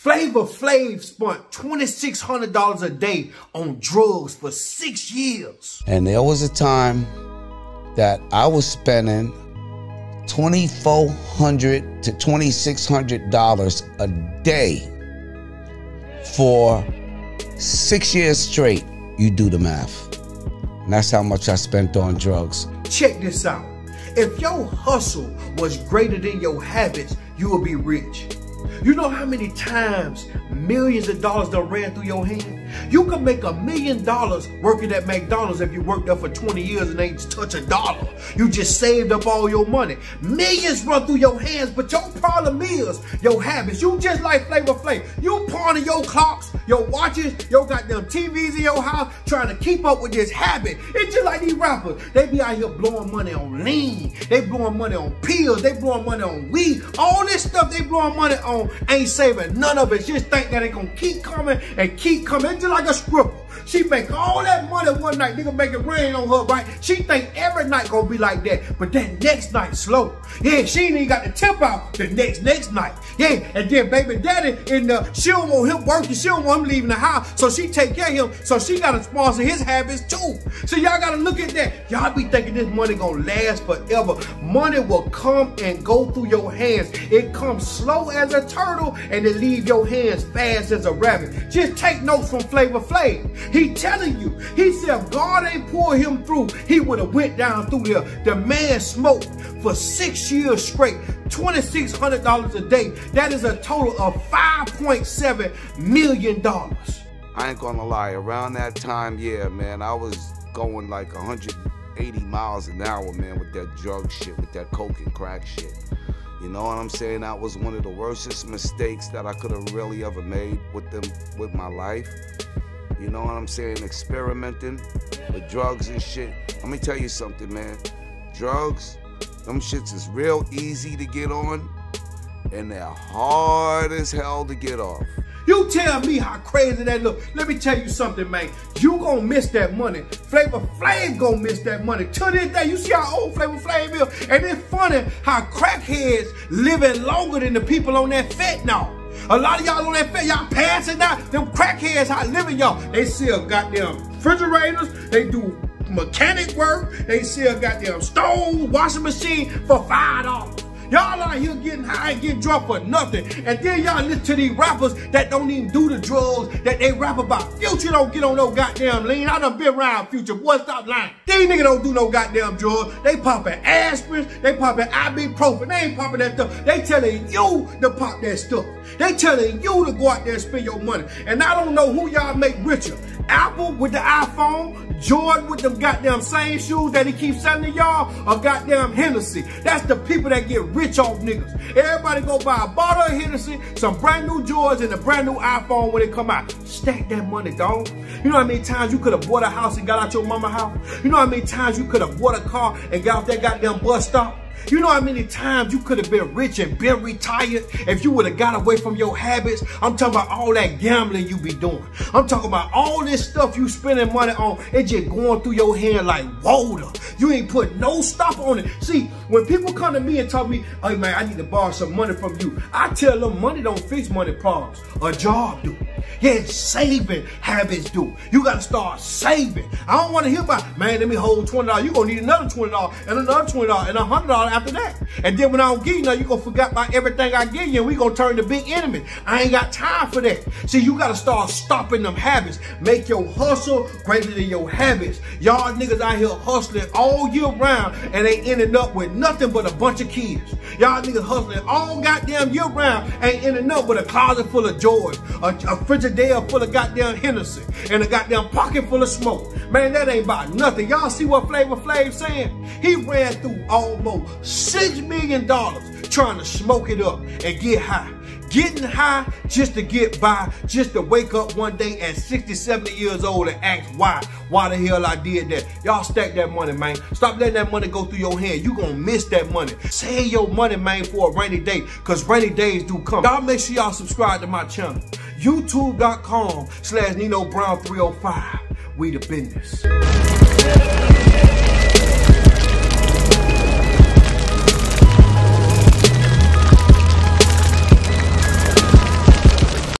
Flavor Flav spent $2,600 a day on drugs for six years. And there was a time that I was spending $2,400 to $2,600 a day for six years straight. You do the math. And that's how much I spent on drugs. Check this out. If your hustle was greater than your habits, you will be rich. You know how many times millions of dollars done ran through your hand? You can make a million dollars working at McDonald's if you worked there for 20 years and ain't touch a dollar. You just saved up all your money. Millions run through your hands, but your problem is your habits. You just like Flavor Flav. You pawn your clocks, your watches, your goddamn TVs in your house, trying to keep up with this habit. It's just like these rappers. They be out here blowing money on lean. They blowing money on pills. They blowing money on weed. All this stuff they blowing money on ain't saving none of it. Just think that it gonna keep coming and keep coming. It's like a stripper. She make all that money one night, nigga make it rain on her, right? She think every night gonna be like that, but that next night slow. Yeah, she ain't even got the tip out the next next night. Yeah, and then baby daddy in the she don't want him working, she don't want him leaving the house, so she take care of him, so she gotta sponsor his habits too. So y'all gotta look at that. Y'all be thinking this money gonna last forever. Money will come and go through your hands. It comes slow as a turtle and it leave your hands fast as a rabbit. Just take notes from Flavor Flav. He telling you. He said if God ain't pulled him through, he would have went down through there. The man smoked for six years straight, $2,600 a day. That is a total of $5.7 million. I ain't gonna lie, around that time, yeah, man, I was going like 180 miles an hour, man, with that drug shit, with that coke and crack shit. You know what I'm saying? That was one of the worstest mistakes that I could have really ever made with them, with my life. You know what I'm saying? Experimenting with drugs and shit. Let me tell you something, man. Drugs, them shits is real easy to get on, and they're hard as hell to get off. You tell me how crazy that look. Let me tell you something, man. You gonna miss that money. Flavor Flav gonna miss that money. To this day, you see how old Flavor Flav is? And it's funny how crackheads living longer than the people on that fentanyl. A lot of y'all on that fat, y'all passing out. Them crackheads how living y'all. They sell goddamn refrigerators. They do mechanic work. They sell goddamn stove, washing machine for five dollars. Y'all out here getting high and getting drunk for nothing. And then y'all listen to these rappers that don't even do the drugs that they rap about. Future don't get on no goddamn lean. I done been around Future. Boy, stop lying. These niggas don't do no goddamn drugs. They popping aspirin. They popping ibuprofen. They ain't popping that stuff. They telling you to pop that stuff. They telling you to go out there and spend your money. And I don't know who y'all make richer. Apple with the iPhone, Jordan with them goddamn same shoes that he keeps selling to y'all, or goddamn Hennessy. That's the people that get rich off niggas. Everybody go buy a bottle of Hennessy, some brand new Jordans, and a brand new iPhone when it come out. Stack that money, dog. You know how many times you could have bought a house and got out your mama house? You know how many times you could have bought a car and got off that goddamn bus stop? You know how many times you could have been rich and been retired if you would have got away from your habits? I'm talking about all that gambling you be doing. I'm talking about all this stuff you spending money on. It just going through your hand like water. You ain't put no stop on it. See, when people come to me and tell me, hey man, I need to borrow some money from you. I tell them money don't fix money problems. A job do. Yeah, saving habits do. You got to start saving. I don't want to hear about, man, let me hold $20. You're going to need another $20 and another $20 and $100 after that. And then when I don't give you you're going to forget about everything I give you and we to turn to big enemy. I ain't got time for that. See, you got to start stopping them habits. Make your hustle greater than your habits. Y'all niggas out here hustling all year round and they ending up with nothing but a bunch of kids. Y'all niggas hustling all goddamn year round and ending up with a closet full of joy, a, a Frigidaire full of goddamn Hennessy, and a goddamn pocket full of smoke. Man, that ain't about nothing. Y'all see what Flavor Flav saying? He ran through almost six million dollars trying to smoke it up and get high. Getting high just to get by, just to wake up one day at 60, 70 years old and ask why, why the hell I did that. Y'all stack that money, man. Stop letting that money go through your hand. You gonna miss that money. Save your money, man, for a rainy day, cause rainy days do come. Y'all make sure y'all subscribe to my channel. YouTube.com slash Nino Brown 305. We the business.